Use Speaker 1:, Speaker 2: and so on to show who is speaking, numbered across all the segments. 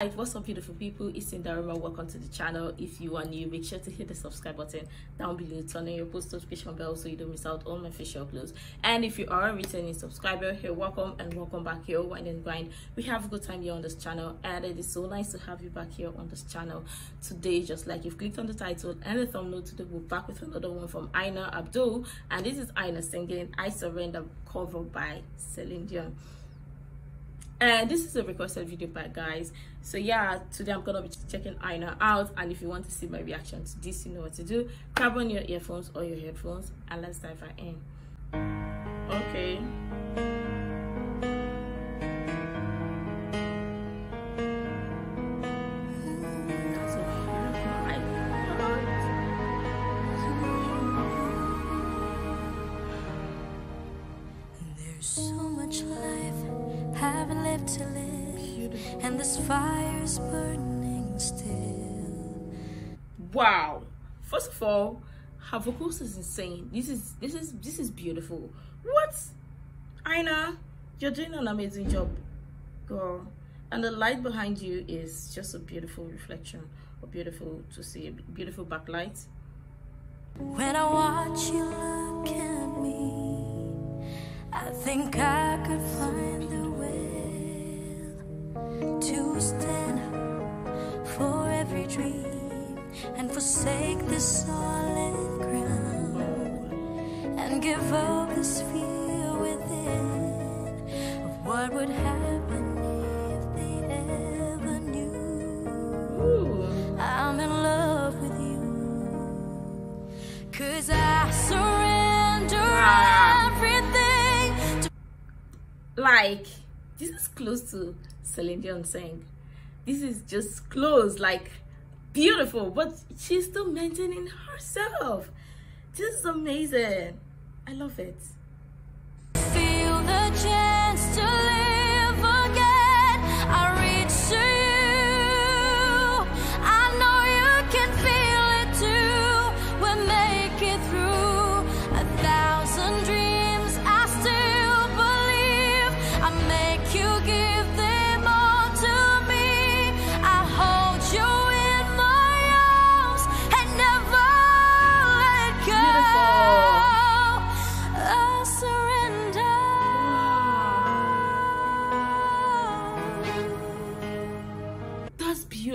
Speaker 1: Right, what's up beautiful people? It's Sindaroma welcome to the channel. If you are new make sure to hit the subscribe button down below. Turn on your post notification bell so you don't miss out on my facial uploads. And if you are a returning subscriber here welcome and welcome back here wine and grind. We have a good time here on this channel and it is so nice to have you back here on this channel. Today just like you've clicked on the title and the thumbnail today we're back with another one from Aina Abdul and this is Aina singing I Surrender cover by Celine Dion and this is a requested video by guys. So yeah today i'm gonna be checking Aina out and if you want to see my reaction to this you know what to do. Grab on your earphones or your headphones and let's dive right in. Okay.
Speaker 2: There's so much to live, and this fire's burning still.
Speaker 1: wow. First of all her vocals is insane. This is this is this is beautiful. What? Aina you're doing an amazing job girl. And the light behind you is just a beautiful reflection or beautiful to see a beautiful backlight.
Speaker 2: When I watch you look at me, I think I could find the dream and forsake the solid ground and give up this fear within of what would happen if they ever knew.
Speaker 1: Ooh.
Speaker 2: I'm in love with you. Cause I surrender
Speaker 1: Wow.
Speaker 2: everything to
Speaker 1: like this is close to Celine Dion saying this is just close like beautiful but she's still maintaining herself this is amazing I love it
Speaker 2: feel the chance to live again. I reach to you. I know you can feel it too. We'll make it through a thousand dreams. I still believe. I make you give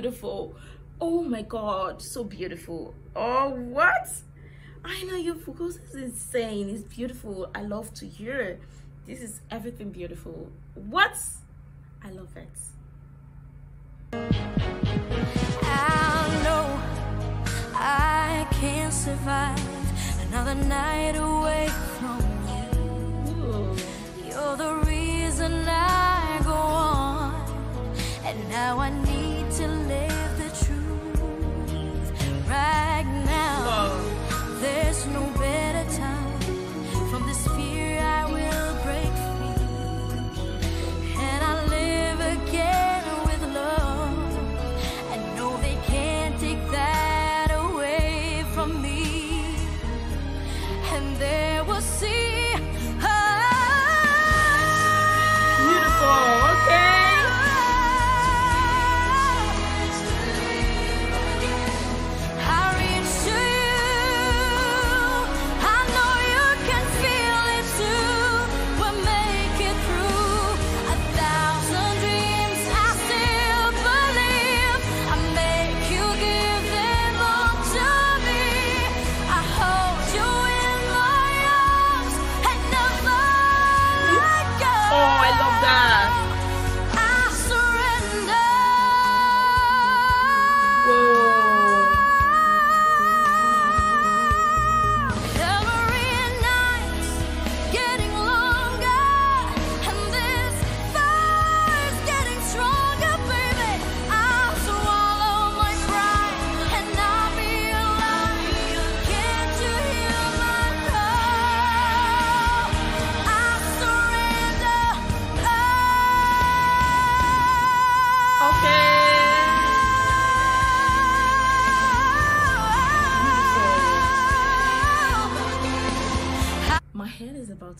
Speaker 1: beautiful. Oh my god so beautiful. Oh what? I know your vocals is insane. It's beautiful. I love to hear it. this is everything beautiful. What? I love it.
Speaker 2: I know I can't survive another night away from you.
Speaker 1: Ooh.
Speaker 2: You're the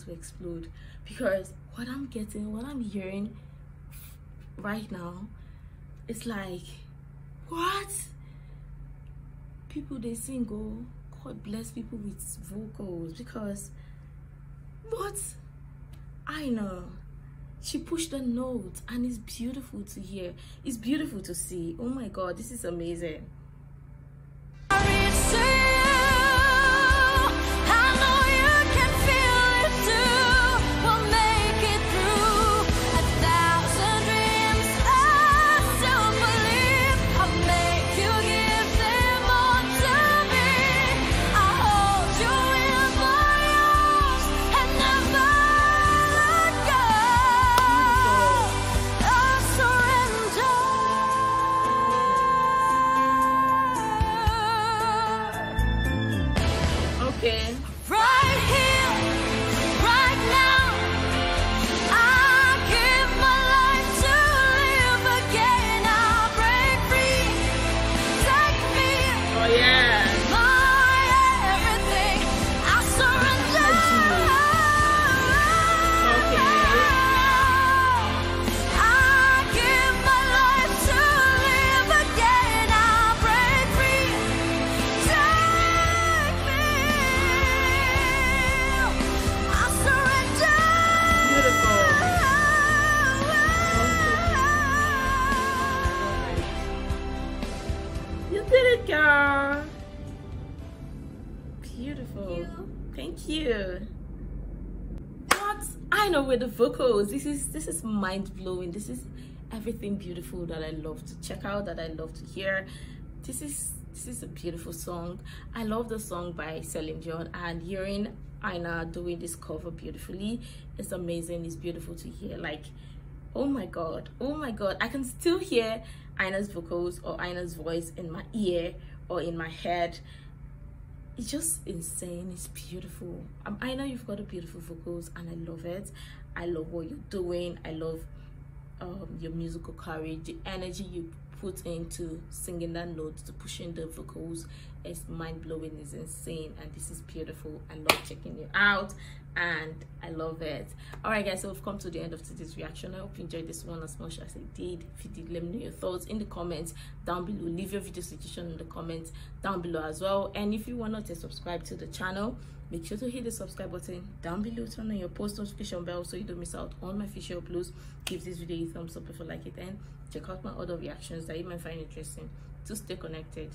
Speaker 2: to
Speaker 1: explode. Because what I'm getting, what I'm hearing right now, it's like what? People they sing oh god bless people with vocals. Because what? I know. She pushed the note and it's beautiful to hear. It's beautiful to see. Oh my god this is amazing thank you. What? I know with the vocals. This is this is mind-blowing. This is everything beautiful that i love to check out that i love to hear. This is this is a beautiful song. I love the song by Celine Dion and hearing Aina doing this cover beautifully it's amazing. It's beautiful to hear. Like oh my god oh my god. I can still hear Aina's vocals or Aina's voice in my ear or in my head it's just insane. It's beautiful. Um, i know you've got a beautiful vocals and i love it. I love what you're doing. I love um, your musical courage the energy you put into singing that note to pushing the vocals is mind-blowing is insane and this is beautiful. I love checking you out and i love it. All right guys so we've come to the end of today's reaction. I hope you enjoyed this one as much as i did. If you did let me know your thoughts in the comments down below. Leave your video suggestion in the comments down below as well. And if you want to subscribe to the channel make sure to hit the subscribe button down below. Turn on your post notification bell so you don't miss out on my future uploads. Give this video a thumbs up if you like it. And check out my other reactions that you might find interesting. To stay connected